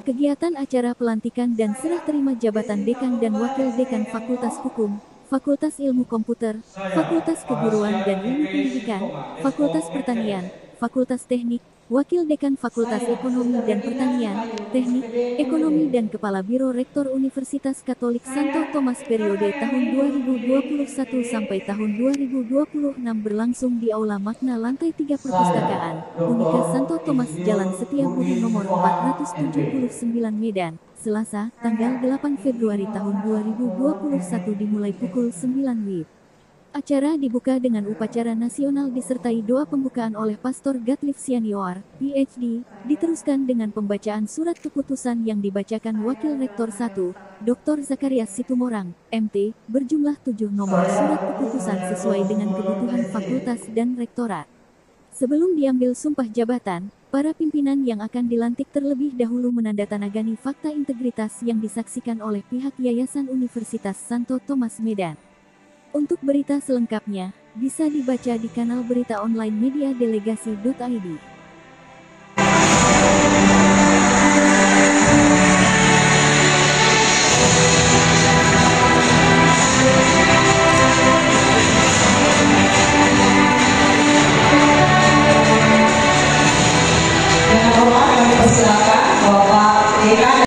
Kegiatan acara pelantikan dan serah terima jabatan dekan dan wakil dekan Fakultas Hukum, Fakultas Ilmu Komputer, Fakultas Keguruan dan Ilmu Pendidikan, Fakultas Pertanian, Fakultas Teknik, Wakil Dekan Fakultas Ekonomi dan Pertanian, Teknik, Ekonomi dan Kepala Biro Rektor Universitas Katolik Santo Thomas periode tahun 2021 sampai tahun 2026 berlangsung di Aula Makna Lantai 3 Perpustakaan, Unika Santo Thomas Jalan Setiabudi nomor 479 Medan, Selasa, tanggal 8 Februari tahun 2021 dimulai pukul 9 WIB. Acara dibuka dengan upacara nasional disertai doa pembukaan oleh Pastor Gatlif Sianioar, PhD, diteruskan dengan pembacaan surat keputusan yang dibacakan Wakil Rektor 1, Dr. Zakarias Situmorang, MT, berjumlah 7 nomor surat keputusan sesuai dengan kebutuhan fakultas dan rektorat. Sebelum diambil sumpah jabatan, para pimpinan yang akan dilantik terlebih dahulu menandatangani fakta integritas yang disaksikan oleh pihak Yayasan Universitas Santo Thomas Medan. Untuk berita selengkapnya, bisa dibaca di kanal berita online media delegasi.id.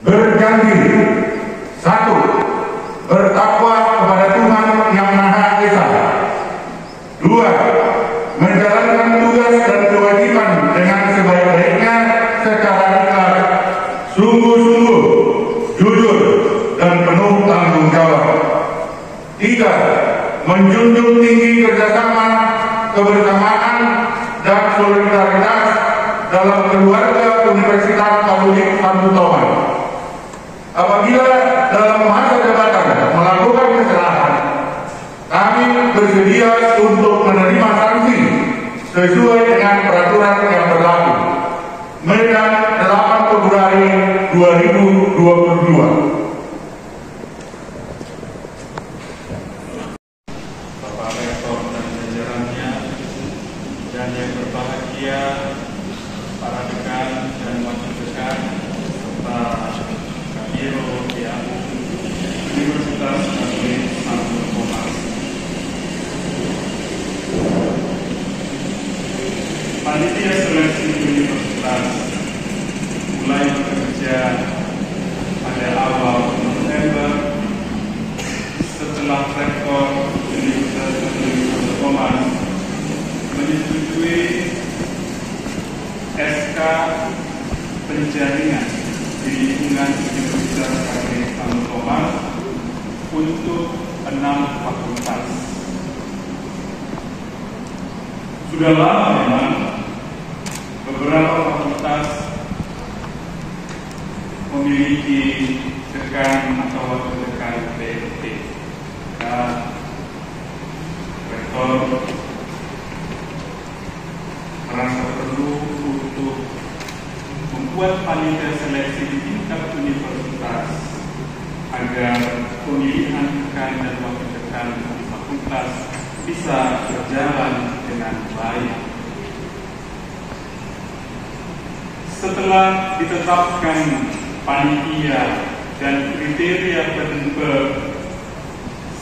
Berjanji satu. Bertakwa kepada Tuhan yang Maha Esa dua menjalankan tugas dan kewajiban dengan sebaik-baiknya secara ikhlas sungguh-sungguh jujur dan penuh tanggung jawab tiga menjunjung tinggi kerjasama kebersamaan dan solidaritas dalam keluarga Universitas Katolik Santo Thomas apabila dalam masa jabatan melakukan kesalahan, kami bersedia untuk menerima sanksi sesuai dengan peraturan yang berlaku. Medan 8 Februari 2022. Bapak Rektor dan jajarannya dan yang berbahagia para dekan dan wakil dekan serta Kabiro yang Universitas Katolik Santo Thomas. Panitia seleksi universitas mulai bekerja pada awal November setelah rektor Universitas Katolik Santo Thomas menyetujui SK penjaringan di lingkungan Universitas Santo Thomas untuk enam fakultas. Sudah lama memang beberapa fakultas memiliki dekan atau wakil dekan PLT dan rektor merasa perlu untuk membuat panitia seleksi di tingkat universitas agar pemilihan dekan dan wakil dekan di fakultas bisa berjalan dengan baik. Setelah ditetapkan panitia dan kriteria penentu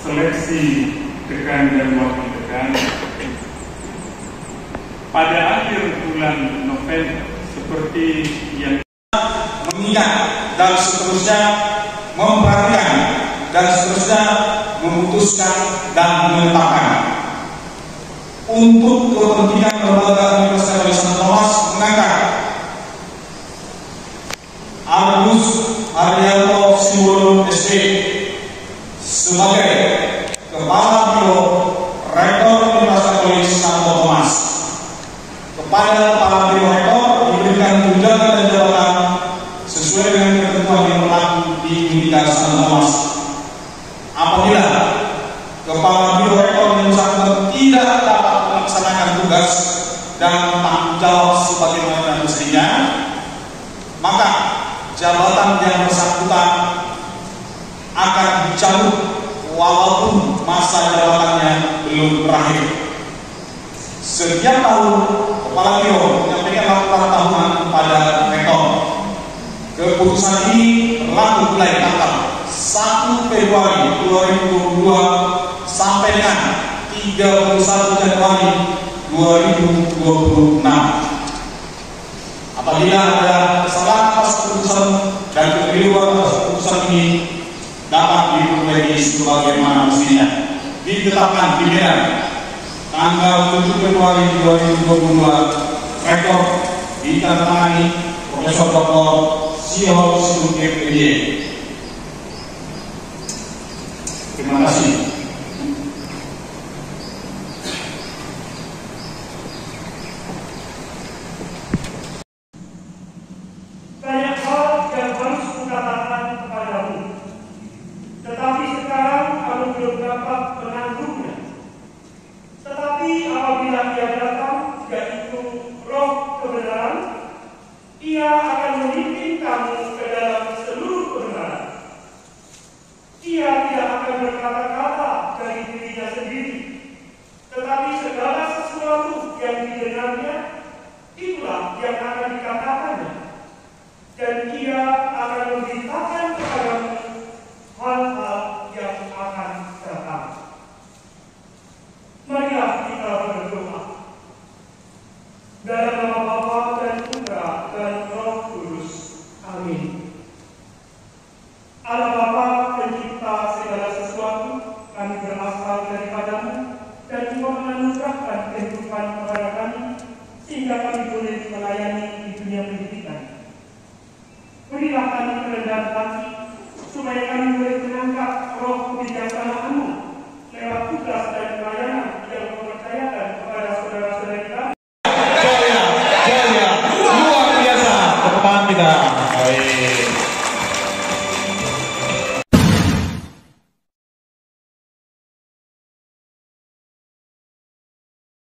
seleksi dekan dan wakil dekan, pada akhir bulan November seperti yang mengingat dan seterusnya memperhatikan dan seterusnya memutuskan dan menetapkan. Untuk kepentingan lembaga Universitas Santo Thomas mengangkat Agus Haryanto Siwono SD tidak dapat melaksanakan tugas dan tanggung jawab sebagaimana mestinya, maka jabatan yang bersangkutan akan dicabut walaupun masa jabatannya belum berakhir. Setiap tahun, Kepala Biro menyampaikan laporan tahunan kepada rektor. Keputusan ini berlaku mulai tanggal 1 Februari 2022 sampaikan 31 Januari 2026. Apabila ada kesalahan atas keputusan dan kekeliruan atas keputusan ini dapat diperbaiki sebagaimana mestinya. Ditetapkan pilihan tanggal 7 Februari 2022 rekor ditandatangani Profesor Dr. Sio Sudip Terima kasih. menjadi melayani di dunia pendidikan. Berilah kami kerendahan hati supaya kami boleh